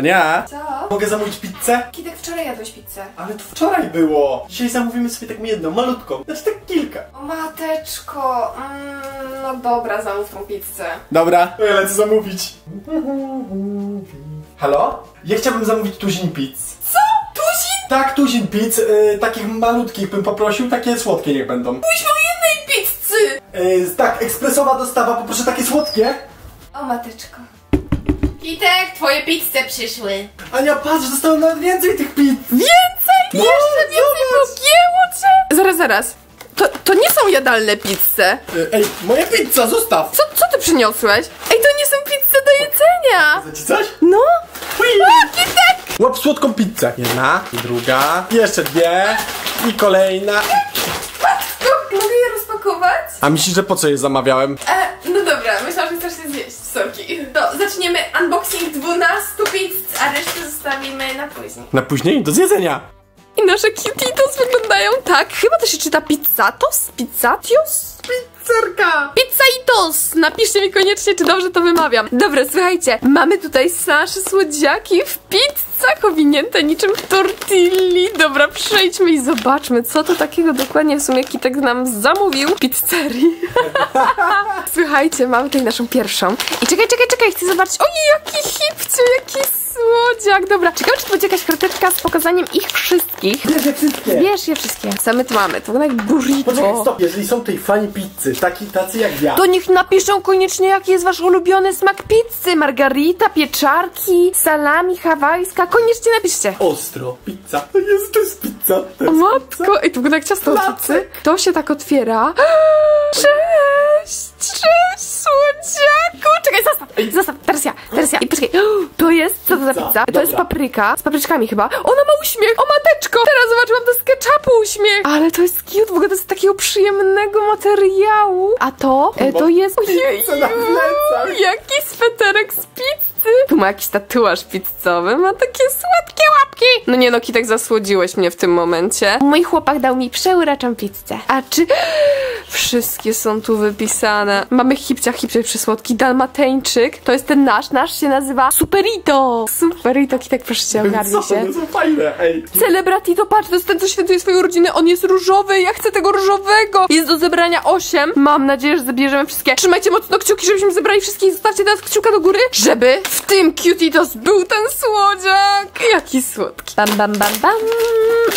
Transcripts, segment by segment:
Ania? Co? Mogę zamówić pizzę? Kitek, wczoraj jadłeś pizzę. Ale to wczoraj było. Dzisiaj zamówimy sobie taką jedną, malutką. Znaczy tak kilka. O mateczko, mm, no dobra, zamów tą pizzę. Dobra, to ja lecę zamówić. Halo? Ja chciałbym zamówić tuzin pizz. Co? Tuzin? Tak, tuzin pizz, y, takich malutkich bym poprosił, takie słodkie niech będą. Pójdźmy o jednej pizzy! Y, tak, ekspresowa dostawa, poproszę takie słodkie. O mateczko. Kitek, twoje pizze przyszły. Ania, patrz, dostałem nawet więcej tych pizz. Więcej? No, Jeszcze więcej pogięło cię? Zaraz, zaraz. To, to nie są jadalne pizze. Y, ej, moja pizza, zostaw. Co, co ty przyniosłeś? Ej, to nie są pizze do jedzenia. Chce ci coś? No. Ui. A, Kitek! Łap słodką pizzę. Jedna, i druga, jeszcze dwie i kolejna. Ko- Mogę je rozpakować? A myślisz, że po co je zamawiałem? E, no dobra, myślałam, że chcesz się zjeść, sorki. To zaczniemy unboxing 12 pizz, a resztę zostawimy na później. Na później, do zjedzenia. I nasze kititos wyglądają tak. Chyba to się czyta pizzatos? Pizzatios? Pizzerka. Pizzaitos! Napiszcie mi koniecznie, czy dobrze to wymawiam. Dobra, słuchajcie, mamy tutaj nasze słodziaki w pizzach owinięte niczym tortilli. Dobra, przejdźmy i zobaczmy, co to takiego dokładnie w sumie Kitek nam zamówił w pizzerii. Słuchajcie, mamy tutaj naszą pierwszą. I czekaj, czekaj, czekaj, chcę zobaczyć. Ojej, jaki hipciu, jaki słodziak. Dobra, ciekawe, czy to będzie jakaś karteczka z pokazaniem ich wszystkich. Bierz je wszystkie. Bierz je wszystkie. Co my tu mamy? To wygląda jak burrito. Poczekaj, stop. Jeżeli są tej fani pizzy, taki, tacy jak ja. To niech napiszą koniecznie, jaki jest wasz ulubiony smak pizzy. Margarita, pieczarki, salami, hawajska. Koniecznie napiszcie. Ostro. Pizza. To jest, to jest pizza. To O jest matko, ej, to wygląda jak ciasto od pizzy. To się tak otwiera. Cześć! Zostaw! Teraz ja, teraz ja. I poczekaj, to jest, co to za Pizza. To jest papryka, z papryczkami chyba. Ona ma uśmiech, o mateczko! Teraz zobaczyłam, to jest ketchupu uśmiech. Ale to jest cute, w ogóle to jest z takiego przyjemnego materiału. A to, e, to jest... Ojej, jaki sweterek z pizzy. Tu ma jakiś tatuaż pizzowy, ma takie słodkie łapki. No nie no, Kitek, zasłodziłeś mnie w tym momencie. Mój chłopak dał mi przeuraczą pizzę. A czy... Wszystkie są tu wypisane. Mamy hipcia, hipcia przysłodki, dalmateńczyk. To jest ten nasz, nasz się nazywa Superito. Superito, Kitek, proszę cię, ogarnij Co? się. One są fajne, ej. Celebratito, patrz, to jest ten, co świętuje swoje urodziny. On jest różowy, ja chcę tego różowego. Jest do zebrania 8. Mam nadzieję, że zabierzemy wszystkie. Trzymajcie mocno kciuki, żebyśmy zebrali wszystkie i zostawcie teraz kciuka do góry, żeby w tym Cutitos był ten słodziak. Jaki słodki. Bam, bam, bam, bam.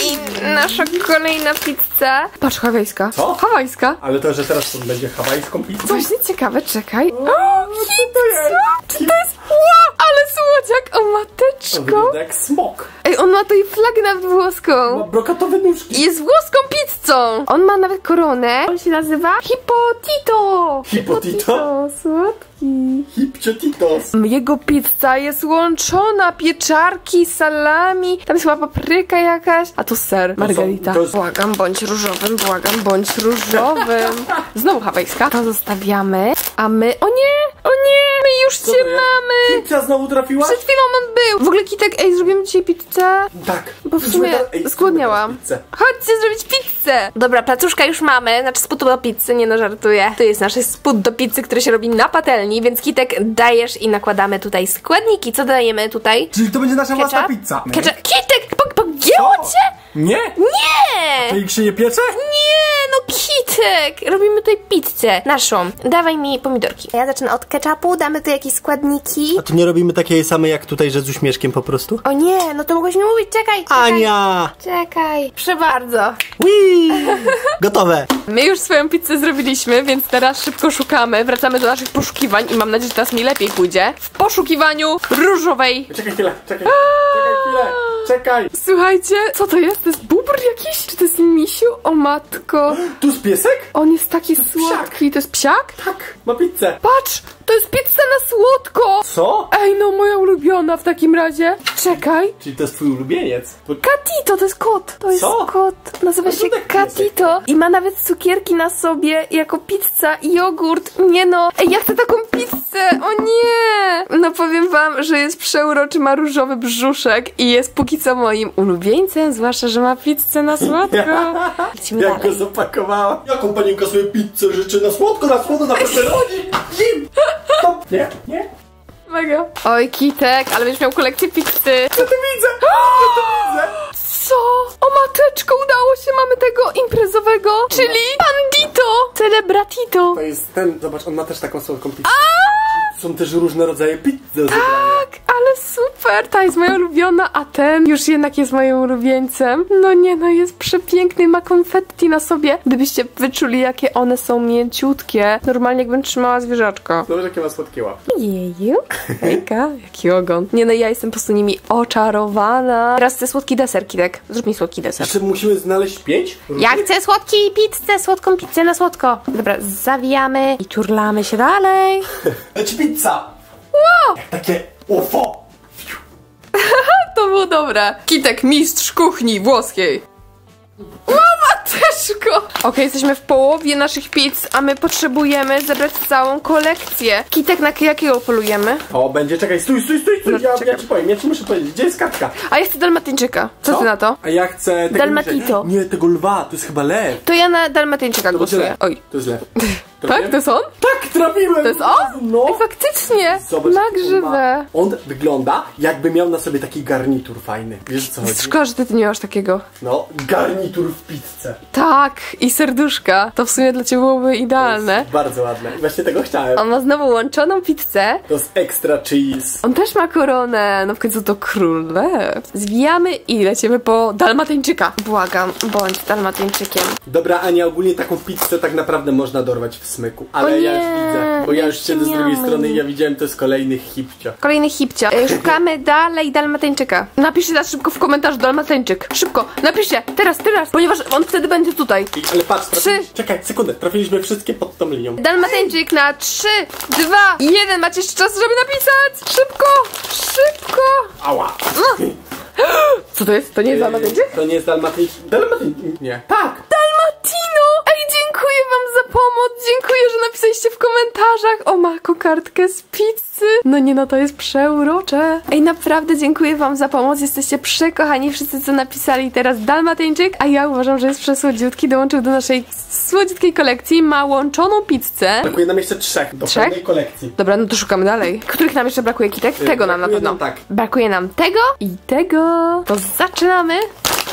I nasza kolejna pizza. Patrz, hawajska. Co? Hawajska. Ale to, że teraz to będzie hawajską pizzą? Właśnie ciekawe, czekaj. O, co to jest? Czy to jest... Wow, słodziak, o To mateczko. wygląda jak smok. Ej, on ma tutaj flagę nawet włoską. Ma brokatowe nóżki. Jest włoską pizzą! On ma nawet koronę. On się nazywa Hipotito! Hipotito? Słodki. Hipciotitos. Jego pizza jest łączona. Pieczarki, salami. Tam jest chyba papryka jakaś. A tu ser, margarita. to jest- Błagam, bądź różowym, błagam, bądź różowym. Znowu hawajska. To zostawiamy. A my... O nie! O nie! My już Co to jest? mamy! Pizza znowu trafiła? Przed chwilą on był! W ogóle Kitek, ej, zrobimy dzisiaj pizzę? Tak. Bo w sumie ej, zgłodniałam. pizzę. Chodźcie zrobić pizzę! Dobra, placuszka już mamy, znaczy spód do pizzy, nie no żartuję. To jest nasz spód do pizzy, który się robi na patelni, więc Kitek dajesz i nakładamy tutaj składniki. Co dajemy tutaj? Czyli to będzie nasza własna Ketchup? pizza. Ketchup. Kitek! Po, pogięło cię? Nie? Nie! To ich się nie piecze? Nie, no Kitek! Robimy tutaj pizzę, naszą. Dawaj mi pomidorki. Ja zacznę od ketchupu, damy tu jakieś składniki. A tu nie robimy takiej samej jak tutaj, że z uśmieszkiem po prostu? O nie, no to mogłeś mi mówić, czekaj, czekaj. Ania! Czekaj. Proszę bardzo. Wii! Gotowe! My już swoją pizzę zrobiliśmy, więc teraz szybko szukamy. Wracamy do naszych poszukiwań i mam nadzieję, że teraz mi lepiej pójdzie. W poszukiwaniu różowej Czekaj chwilę, czekaj. Czekaj chwilę, czekaj. Słuchajcie, co to jest? To jest bubr jakiś? Czy to jest misiu? O matko. Tu jest piesek? On jest taki słodki. To jest psiak? Tak, ma pizzę. Patrz! To jest pizza na słodko! Co? Ej, no moja ulubiona w takim razie. Czekaj. Czyli to jest twój ulubieniec. Bo... Katito, to jest kot. To jest Co? kot. Nazywa to się Katito. I ma nawet cukierki na sobie jako pizza i jogurt. Nie no. Ej, ja chcę taką pizzę. O nie. No powiem wam, że jest przeuroczy, ma różowy brzuszek i jest póki co moim ulubieńcem, zwłaszcza, że ma pizzę na słodko. Lecimy Jak dalej. go zapakowała. Jaką panienka sobie pizzę życzy? Na słodko, na słodko, na! Stop! Nie, nie. Mega. Oj, Kitek, ale będziesz miał kolekcję pizzy. Co tu widzę? Co widzę? Co? O mateczko, udało się, mamy tego imprezowego, czyli Pandito, Celebratito. To jest ten, zobacz, on ma też taką słodką pizzę. Są też różne rodzaje pizzy do zebrania. Tak, ale super, ta jest moja ulubiona, a ten już jednak jest moim ulubieńcem. No nie, no jest przepiękny, ma konfetti na sobie. Gdybyście wyczuli, jakie one są mięciutkie. Normalnie jakbym trzymała zwierzaczko. Zobacz, jakie ma słodkie łapy. Jeju, hejka, jaki ogon. Nie no, ja jestem po prostu nimi oczarowana. Teraz chcę słodki deser, Kidek. Zrób mi słodki deser. Jeszcze musimy znaleźć pięć? Ja chcę słodki pizzę, słodką pizzę na słodko. Dobra, zawijamy i turlamy się dalej. Leci pizza! Jak takie UFO! To było dobre. Kitek, mistrz kuchni włoskiej. O, mateczko! Okej, jesteśmy w połowie naszych pizz, a my potrzebujemy zebrać całą kolekcję. Kitek, na jakiego polujemy? O, będzie, czekaj, stój, stój, stój, stój. No, Ja, ja ci powiem, ja ci muszę powiedzieć, gdzie jest kartka? A ja chcę dalmatyńczyka. Co, ty na to? A ja chcę Dalmatito. Nie, tego lwa, to jest chyba lew. To ja na dalmatyńczyka głosuję. Oj. To jest lew. Tak? To jest on? Tak, trafiłem! To jest on? No. Ej, faktycznie! Zobacz, na on On wygląda, jakby miał na sobie taki garnitur fajny. Wiesz co chodzi? Szkoda, że ty, ty nie masz takiego. No, garnitur w pizzę. Tak, i serduszka. To w sumie dla ciebie byłoby idealne. Bardzo ładne. Właśnie tego chciałem. On ma znowu łączoną pizzę. To jest extra cheese. On też ma koronę, no w końcu to król lew. Zwijamy i lecimy po Dalmatyńczyka. Błagam, bądź Dalmatyńczykiem. Dobra, Ania, ogólnie taką pizzę tak naprawdę można dorwać w smyku. Ale ja już widzę, bo ja już siedzę z drugiej strony i ja widziałem, to jest kolejny hipcio. Kolejny hipcio. E, Szukamy dalej Dalmatyńczyka. Napiszcie teraz szybko w komentarzu Dalmatyńczyk. Szybko, napiszcie, teraz, teraz, ponieważ on wtedy będzie tutaj. I, ale patrz. Trzy. czekaj, sekundę, trafiliśmy wszystkie pod tą linią. Dalmatyńczyk na 3, 2, 1. Macie jeszcze czas, żeby napisać. Szybko, szybko. Ała! Co to jest? To nie jest Dalmatyńczyk? To nie jest dalmatyńczyk. Dalmatyńczyk? Nie. Tak! Dziękuję, że napisaliście w komentarzach o Mako kartkę z pizzy. No nie no, to jest przeurocze. Ej, naprawdę dziękuję wam za pomoc, jesteście przekochani wszyscy, co napisali teraz Dalmatyńczyk, a ja uważam, że jest przesłodziutki, dołączył do naszej słodziutkiej kolekcji, ma łączoną pizzę. Brakuje nam jeszcze trzech do Trzech? pełnej kolekcji. Dobra, no to szukamy dalej. Których nam jeszcze brakuje, Kitek? Tego nam na pewno. nam tak. Brakuje nam tego i tego. To zaczynamy.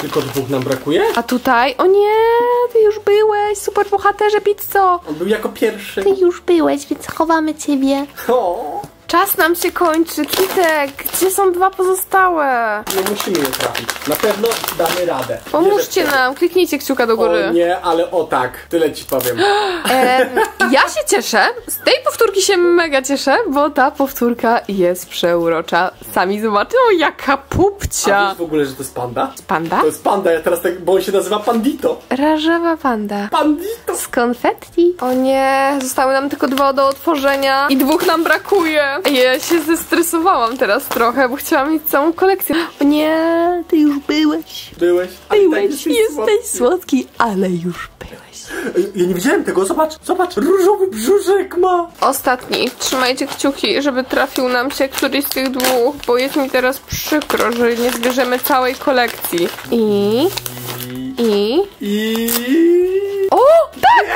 Tylko dwóch nam brakuje? A tutaj, o nie, ty już byłeś, super bohaterze pizzo. On był jako pierwszy. Ty już byłeś, więc chowamy ciebie. O, Czas nam się kończy, Kitek. Gdzie są dwa pozostałe? no musimy je trafić. Na pewno damy radę. Pomóżcie nam, kliknijcie kciuka do góry. O nie, ale o tak. Tyle ci powiem. Em, ja się cieszę. Z tej powtórki się mega cieszę, bo ta powtórka jest przeurocza. Sami zobaczą, jaka A pupcia. wiesz w ogóle, że to jest panda? Panda? To jest panda, ja teraz tak, bo on się nazywa Pandito. Rażawa panda. Pandito! Z konfetti. O nie, zostały nam tylko dwa do otworzenia i dwóch nam brakuje. Ja się zestresowałam teraz trochę, bo chciałam mieć całą kolekcję. O nie, ty już byłeś. Byłeś. tak Byłeś, jesteś słodki, ale już byłeś. Ja nie widziałem tego, zobacz, zobacz, różowy brzuszek ma. Ostatni. Trzymajcie kciuki, żeby trafił nam się któryś z tych dwóch, bo jest mi teraz przykro, że nie zbierzemy całej kolekcji. I... I... I... O! Tak!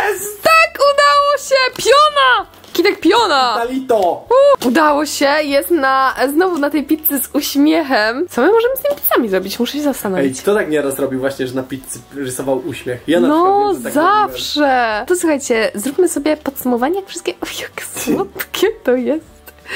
Tak! Udało się! Piona! Kitek piona! Dalito! Udało się, jest na, znowu na tej pizzy z uśmiechem. Co my możemy z tymi pizzami zrobić? Muszę się Ej, zastanowić. kto tak nieraz robił właśnie, że na pizzy rysował uśmiech? Ja na No, przykład wiem, że tak zawsze. To słuchajcie, zróbmy sobie podsumowanie jak wszystkie... O, jak słodkie to jest.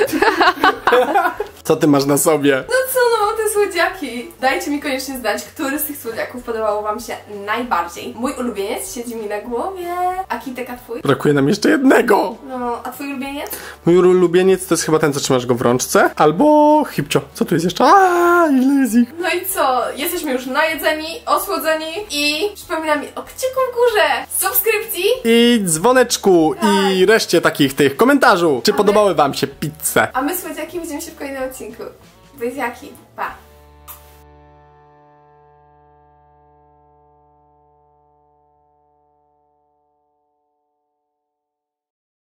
robiłem. Co ty masz na sobie? No co, no mam słodziaki. Dajcie mi koniecznie znać, który z tych słodziaków podobał wam się najbardziej. Mój ulubieniec siedzi mi na głowie. A Kitek, a twój? Brakuje nam jeszcze jednego. No, a twój ulubieniec? Mój ulubieniec to jest chyba ten, co trzymasz go w rączce. Albo hipcio. Co tu jest jeszcze? A, ile jest ich? No i co? Jesteśmy już najedzeni, osłodzeni i przypominam o kciuku w górze, subskrypcji. I dzwoneczku i reszcie takich tych komentarzy. Czy podobały wam się pizze? A my słodziaki widzimy się w kolejnym odcinku. Buziaki, pa!